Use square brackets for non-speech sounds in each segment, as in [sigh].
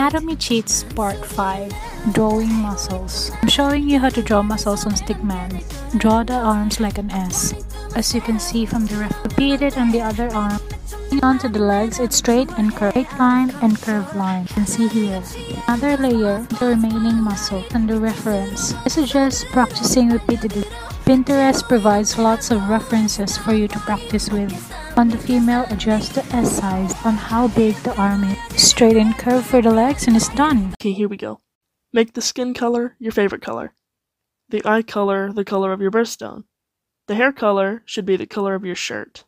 Anatomy Cheats Part 5 Drawing Muscles I'm showing you how to draw muscles on Stickman. Draw the arms like an S. As you can see from the ref, repeat it on the other arm. Onto the legs, it's straight and curved straight line and curved line. You can see here. Another layer, the remaining muscle, the reference. I suggest practicing repeatedly. Pinterest provides lots of references for you to practice with. On the female, adjust the S size on how big the arm is. Straight and curve for the legs and it's done. Okay, here we go. Make the skin color your favorite color. The eye color the color of your birthstone. The hair color should be the color of your shirt.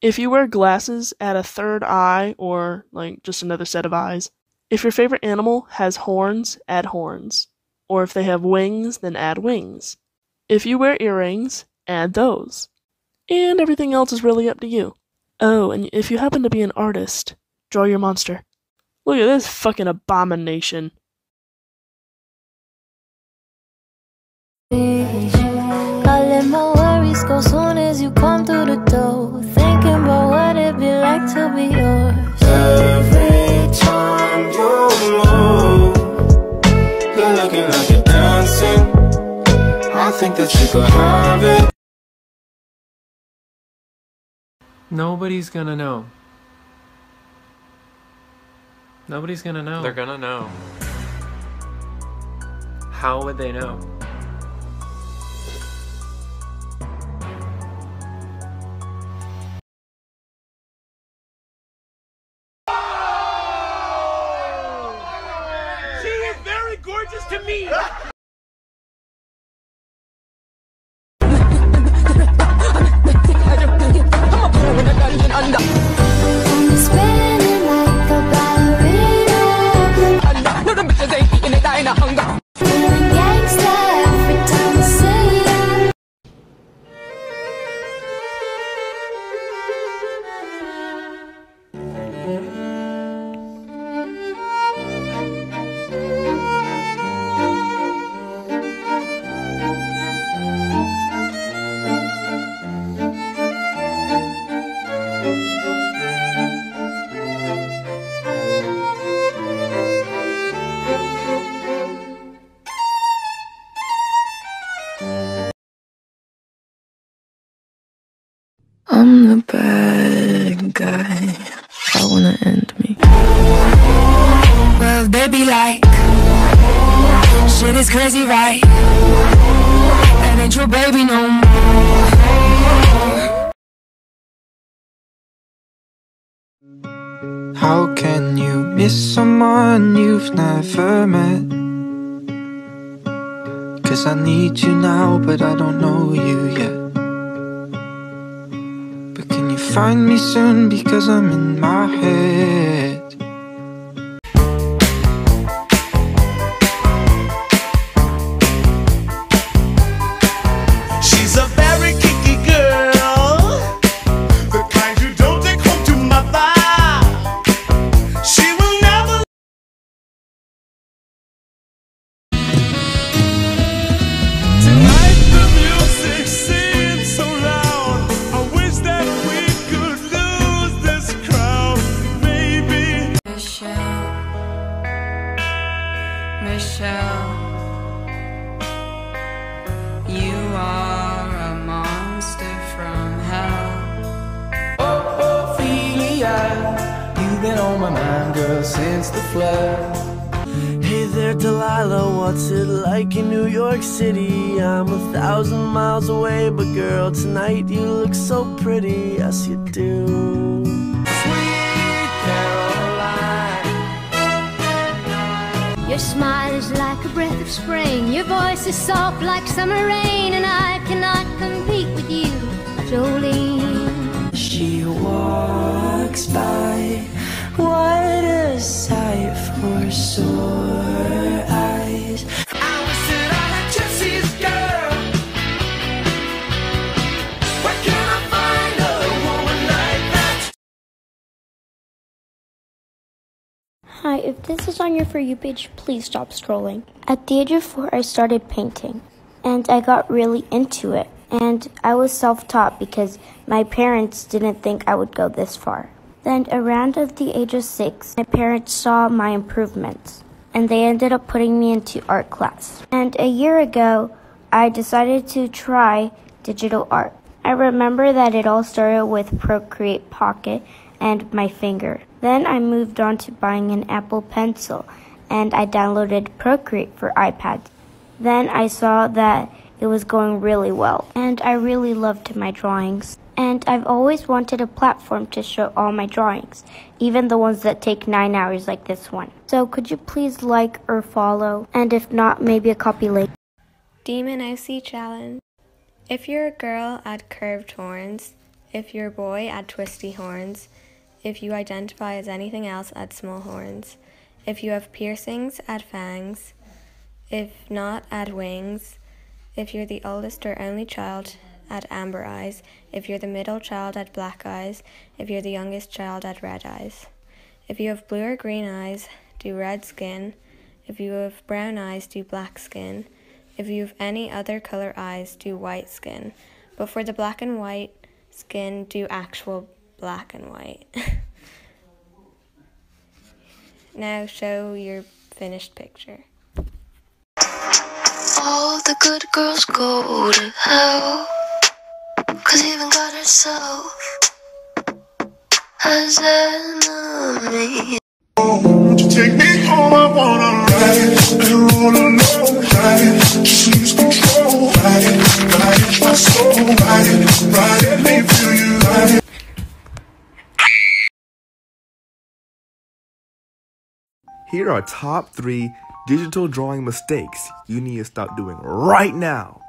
If you wear glasses, add a third eye or like just another set of eyes. If your favorite animal has horns, add horns. Or if they have wings, then add wings. If you wear earrings, add those. And everything else is really up to you. Oh, and if you happen to be an artist, draw your monster. Look at this fucking abomination. let my worries go soon as you come through the door. Thinking about what it'd be like to be yours. Every time you move, you're looking like you're dancing. I think that you could have it. Nobody's gonna know. Nobody's gonna know. They're gonna know. How would they know? Spinning I'm the bad guy. I wanna end me. Well, they be like, shit is crazy, right? That ain't your baby no more. How can you miss someone you've never met? Cause I need you now, but I don't know you yet. But can you find me soon? Because I'm in my head. Been on my mind, girl, since the flood. Hey there, Delilah, what's it like in New York City? I'm a thousand miles away, but girl, tonight you look so pretty, yes you do. Sweet Caroline. Your smile is like a breath of spring. Your voice is soft like summer rain, and I cannot compete with you, Jolene. She walks by, what a sight for sore eyes. I wish that I had Jesse's girl. Where can I find a woman like that? Hi, if this is on your For You page, please stop scrolling. At the age of four, I started painting, and I got really into it. And I was self taught because my parents didn't think I would go this far. Then, around the age of six, my parents saw my improvements and they ended up putting me into art class. And a year ago, I decided to try digital art. I remember that it all started with Procreate Pocket and my finger. Then I moved on to buying an Apple Pencil and I downloaded Procreate for iPad. Then I saw that it was going really well and I really loved my drawings. And I've always wanted a platform to show all my drawings, even the ones that take 9 hours like this one. So could you please like or follow? And if not, maybe a copy later. Demon OC Challenge. If you're a girl, add curved horns. If you're a boy, add twisty horns. If you identify as anything else, add small horns. If you have piercings, add fangs. If not, add wings. If you're the oldest or only child, add amber eyes. If you're the middle child, add black eyes. If you're the youngest child, add red eyes. If you have blue or green eyes, do red skin. If you have brown eyes, do black skin. If you have any other color eyes, do white skin. But for the black and white skin, do actual black and white. [laughs] now show your finished picture. All the good girls go to hell. Cause even God herself has enemies. Won't you take me home? I wanna ride and roll alone. Ride, just lose control. Ride, ride my soul. Ride, ride, let me feel you. Ride. Here are top three digital drawing mistakes you need to stop doing right now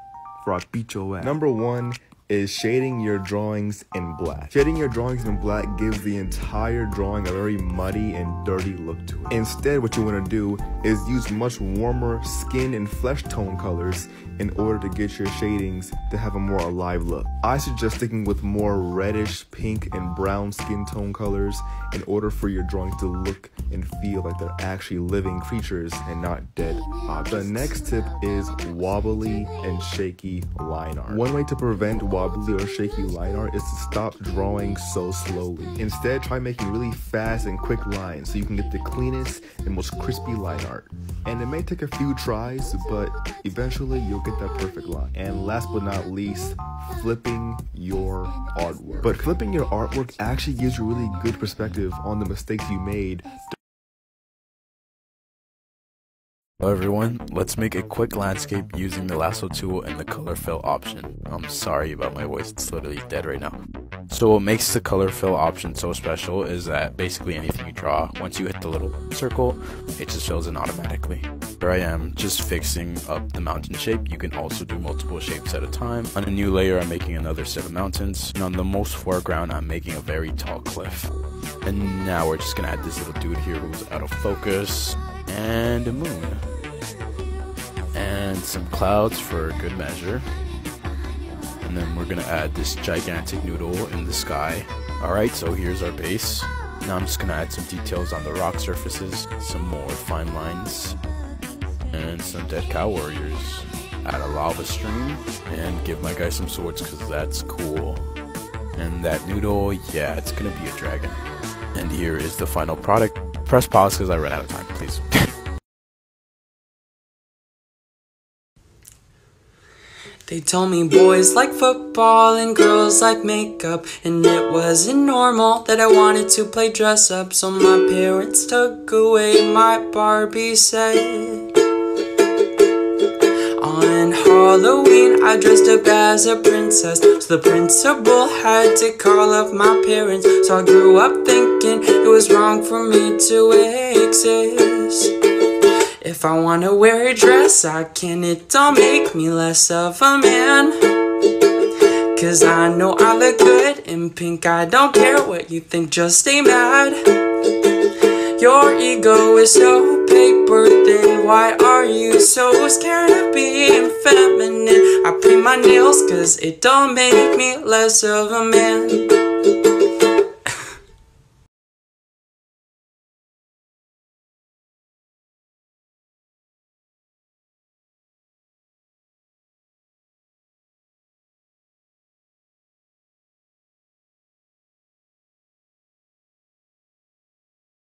for I beat your ass. Number one is shading your drawings in black. Shading your drawings in black gives the entire drawing a very muddy and dirty look to it. Instead, what you want to do is use much warmer skin and flesh tone colors in order to get your shadings to have a more alive look. I suggest sticking with more reddish, pink, and brown skin tone colors in order for your drawings to look and feel like they're actually living creatures and not dead objects. The next tip is wobbly and shaky line art. One way to prevent wobbly or shaky line art is to stop drawing so slowly. Instead, try making really fast and quick lines so you can get the cleanest and most crispy line art. And it may take a few tries, but eventually you'll get that perfect line. And last but not least, flipping your artwork. But flipping your artwork actually gives you really good perspective on the mistakes you made Hello everyone, let's make a quick landscape using the lasso tool and the color fill option. I'm sorry about my voice, it's literally dead right now. So what makes the color fill option so special is that basically anything you draw, once you hit the little circle, it just fills in automatically. Here I am, just fixing up the mountain shape. You can also do multiple shapes at a time. On a new layer, I'm making another set of mountains. And on the most foreground, I'm making a very tall cliff. And now we're just gonna add this little dude here who's out of focus. And a moon and some clouds for good measure. And then we're gonna add this gigantic noodle in the sky. Alright, so here's our base. Now I'm just gonna add some details on the rock surfaces, some more fine lines, and some dead cow warriors. Add a lava stream, and give my guy some swords because that's cool. And that noodle, yeah, it's gonna be a dragon. And here is the final product. Press pause because I ran out of time, please. They told me boys like football and girls like makeup, and it wasn't normal that I wanted to play dress up. So my parents took away my Barbie set. On Halloween, I dressed up as a princess. So the principal had to call up my parents. So I grew up thinking it was wrong for me to exist. If I wanna wear a dress, I can. It don't make me less of a man. Cause I know I look good in pink. I don't care what you think, just stay mad. Your ego is so paper thin. Why are you so scared of being feminine? I paint my nails cause it don't make me less of a man.